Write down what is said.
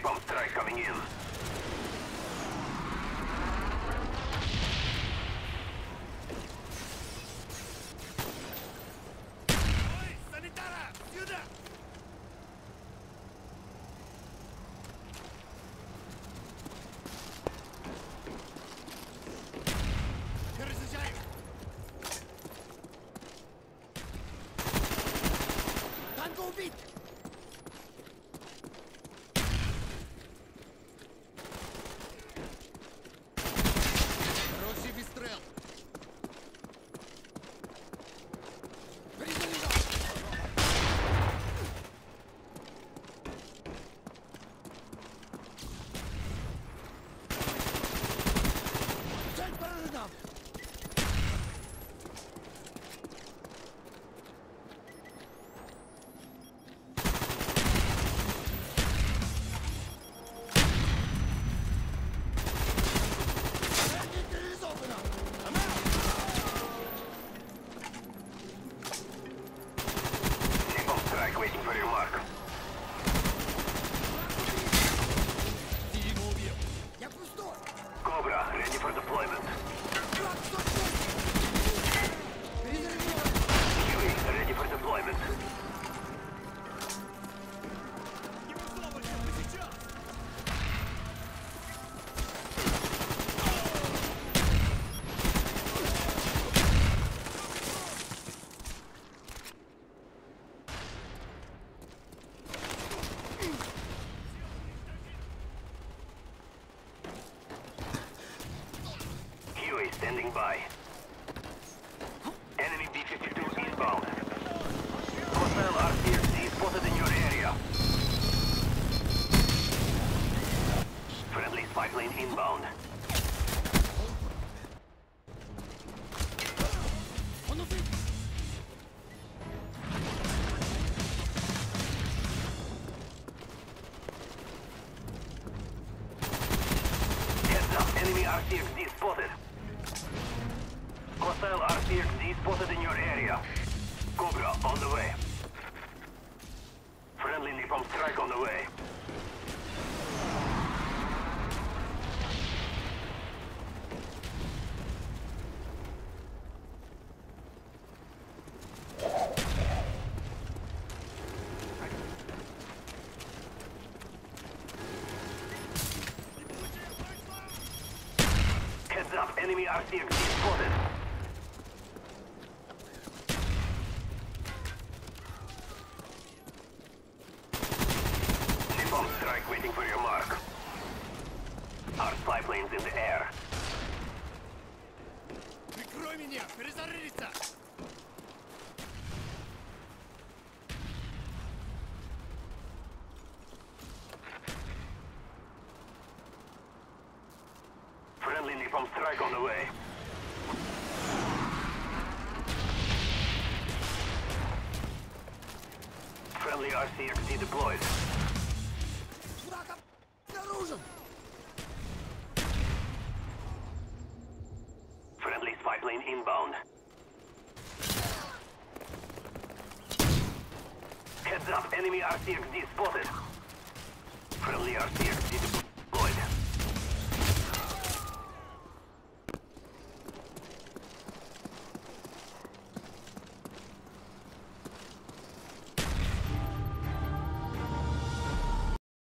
Napalm strike coming in. standing by. Enemy B-52 inbound. Hostile RCXD spotted in your area. Friendly spy plane inbound. RCXD spotted. RCXD spotted in your area. Cobra on the way. Friendly Napalm strike on the way. Heads up, enemy RCXD spotted. Napalm strike waiting for your mark. Our spy planes in the air. Прикрой меня! Перезарядиться! Friendly Napalm strike on the way. Friendly RCXD deployed. Inbound. Heads up, enemy RCXD spotted. Friendly RCXD deployed.